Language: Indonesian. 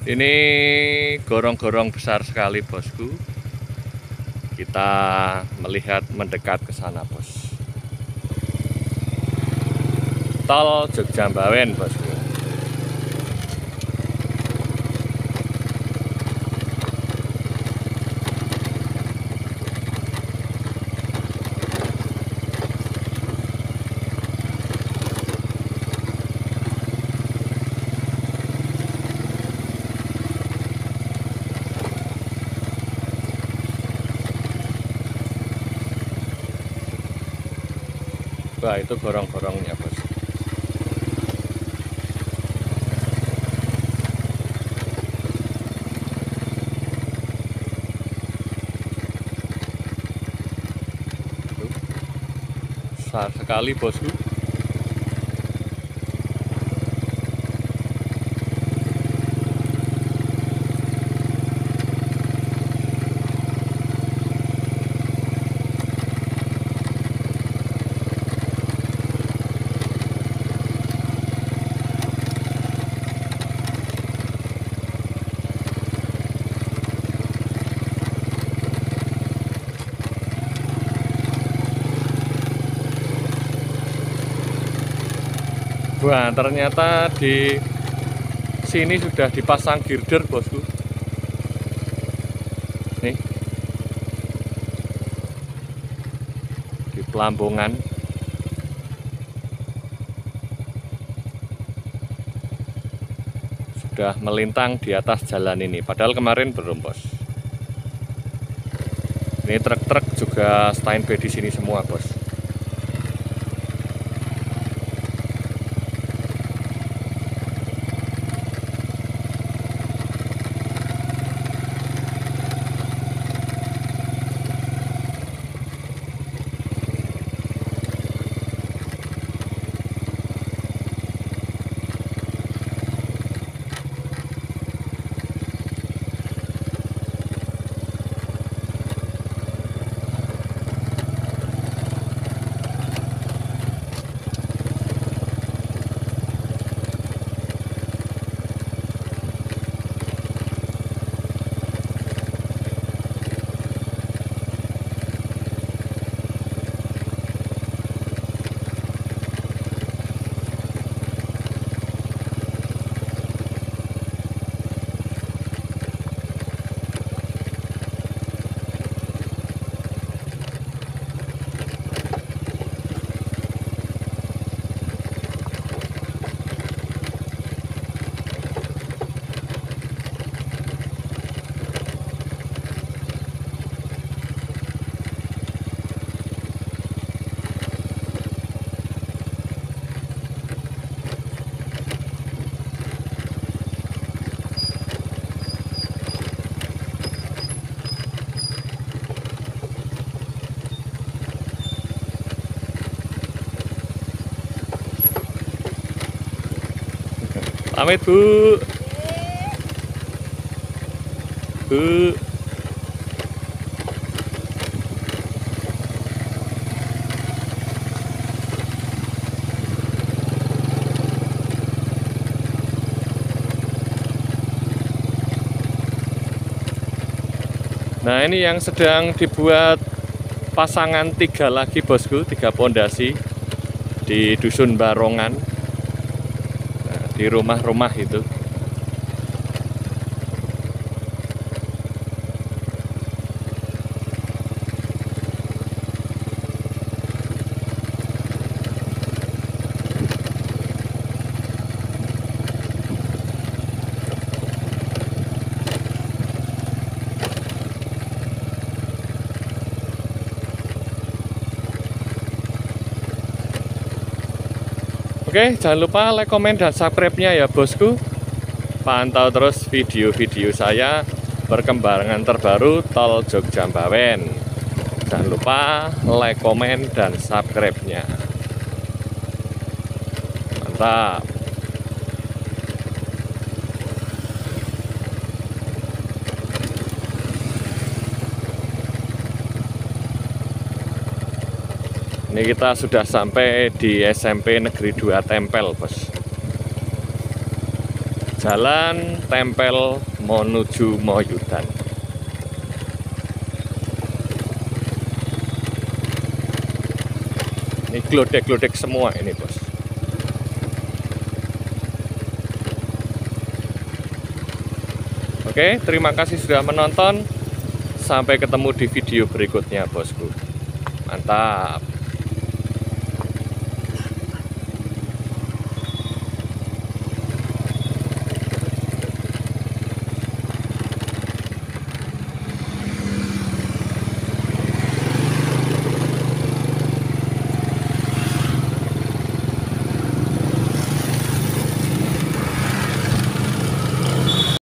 Ini gorong-gorong besar sekali bosku. Kita melihat mendekat ke sana bos. Tol Jogja Mbawen bosku. Wah itu gorong-gorongnya bos. Besar sekali bosku. Wah, ternyata di sini sudah dipasang girder, bosku. Nih. Di pelambungan. Sudah melintang di atas jalan ini, padahal kemarin belum, Bos. Ini truk-truk juga stand by di sini semua, Bos. Pamit Bu. Bu. Nah ini yang sedang dibuat pasangan tiga lagi bosku, tiga pondasi di Dusun Barongan di rumah-rumah itu. Oke, jangan lupa like, komen, dan subscribe-nya ya bosku. Pantau terus video-video saya perkembangan terbaru Tol Jogja Mbawen. Jangan lupa like, komen, dan subscribe-nya. Mantap. Ini kita sudah sampai di SMP Negeri 2 Tempel, Bos. jalan tempel menuju Moyudan. Ini glodek-glodek semua ini bos. Oke, terima kasih sudah menonton. Sampai ketemu di video berikutnya bosku. Mantap.